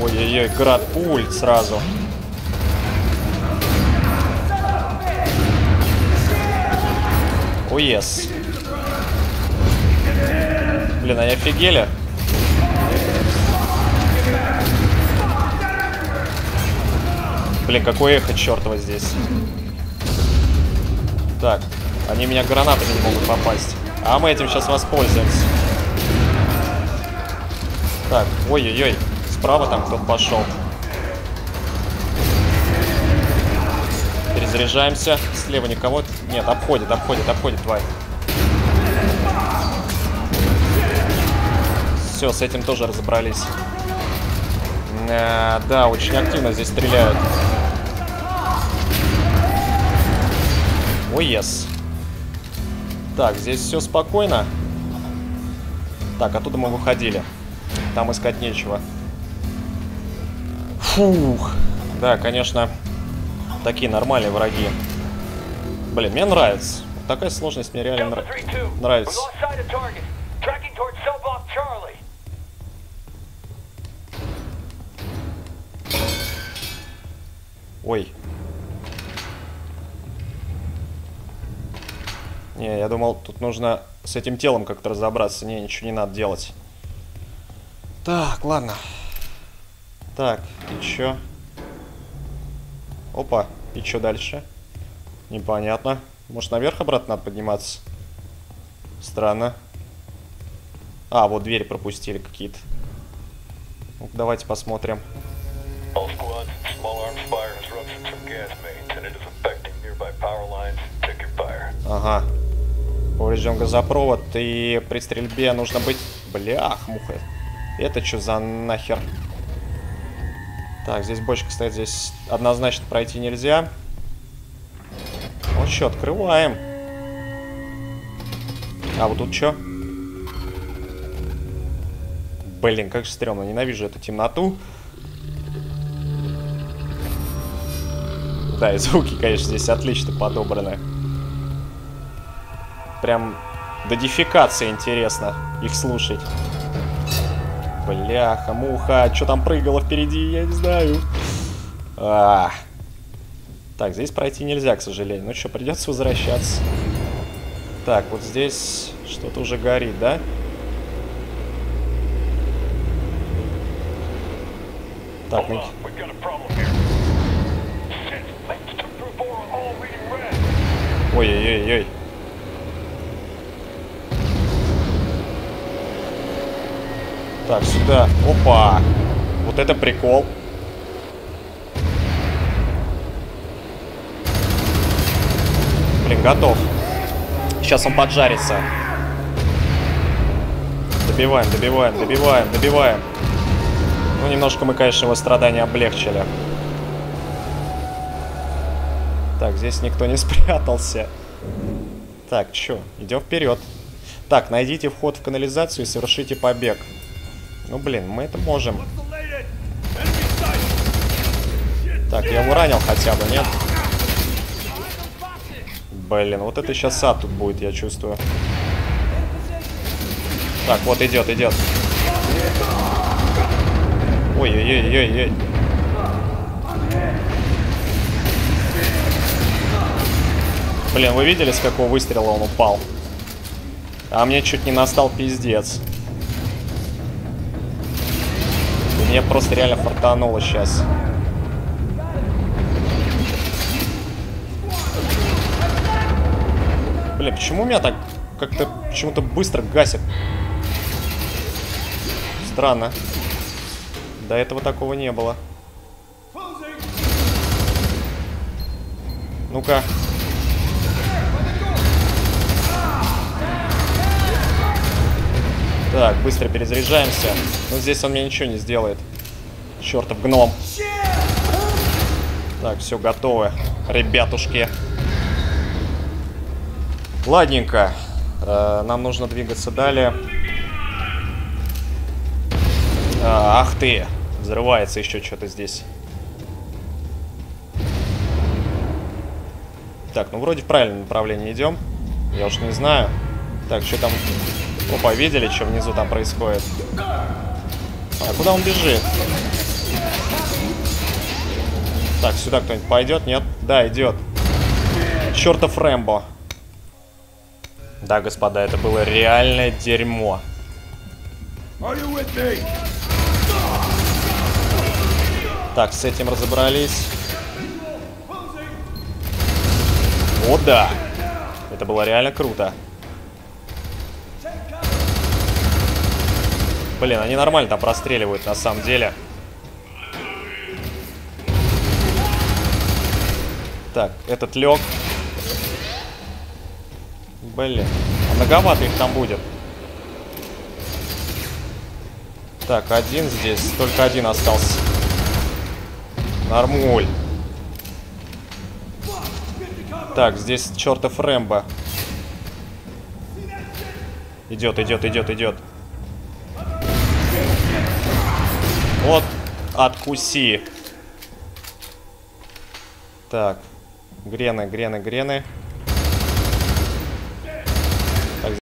Ой-ой-ой, град пуль сразу. О, ес. Блин, они офигели. Блин, какое эхо чертово здесь. Так, они меня гранатами не могут попасть. А мы этим сейчас воспользуемся. Так, ой-ой-ой. Справа там кто-то пошел. Перезаряжаемся. Слева никого. Нет, обходит, обходит, обходит, тварь. Все, с этим тоже разобрались. А, да, очень активно здесь стреляют. Ой, ес. Так, здесь все спокойно. Так, оттуда мы выходили. Там искать нечего. Фух. Да, конечно, такие нормальные враги. Блин, мне нравится. Такая сложность мне реально нра нравится. Ой. Не, я думал, тут нужно с этим телом как-то разобраться. Не, ничего не надо делать. Так, ладно. Так, и чё? Опа, и чё дальше? Непонятно. Может, наверх обратно надо подниматься? Странно. А, вот двери пропустили какие-то. ну давайте посмотрим. Ага. Поврежден газопровод, и при стрельбе нужно быть... Блях, муха. Это что за нахер? Так, здесь бочка стоит, здесь однозначно пройти нельзя. Ну что, открываем. А вот тут что? Блин, как же стрёмно, ненавижу эту темноту. Да, и звуки, конечно, здесь отлично подобраны. Прям до дефикации интересно их слушать. Бляха, муха, что там прыгало впереди, я не знаю. А -а -а. Так, здесь пройти нельзя, к сожалению. Ну что, придется возвращаться. Так, вот здесь что-то уже горит, да? Так, ну... Ой-ой-ой-ой. Так, сюда. Опа. Вот это прикол. Блин, готов. Сейчас он поджарится. Добиваем, добиваем, добиваем, добиваем. Ну, немножко мы, конечно, его страдания облегчили. Так, здесь никто не спрятался. Так, чё, идем вперед. Так, найдите вход в канализацию и совершите побег. Ну, блин, мы это можем. Так, я его ранил хотя бы, нет? Блин, вот это сейчас ад тут будет, я чувствую. Так, вот идет, идет. Ой-ой-ой-ой-ой. Блин, вы видели, с какого выстрела он упал? А мне чуть не настал пиздец. Мне просто реально фартануло сейчас. Бля, почему меня так как-то почему-то быстро гасит? Странно. До этого такого не было. Ну-ка. Так, быстро перезаряжаемся. Но здесь он мне ничего не сделает. Чертов гном. Так, все готово. Ребятушки. Ладненько. Э, нам нужно двигаться далее. А, ах ты. Взрывается еще что-то здесь. Так, ну вроде в правильном направлении идем. Я уж не знаю. Так, что там Опа, видели, что внизу там происходит? А, куда он бежит? Так, сюда кто-нибудь пойдет? Нет? Да, идет. Чертов Рэмбо. Да, господа, это было реальное дерьмо. Так, с этим разобрались. О, да. Это было реально круто. Блин, они нормально там простреливают, на самом деле. Так, этот лег. Блин, а многовато их там будет. Так, один здесь, только один остался. Нормуль. Так, здесь чертов Рэмбо. Идет, идет, идет, идет. Вот, откуси. Так, грены, грены, грены.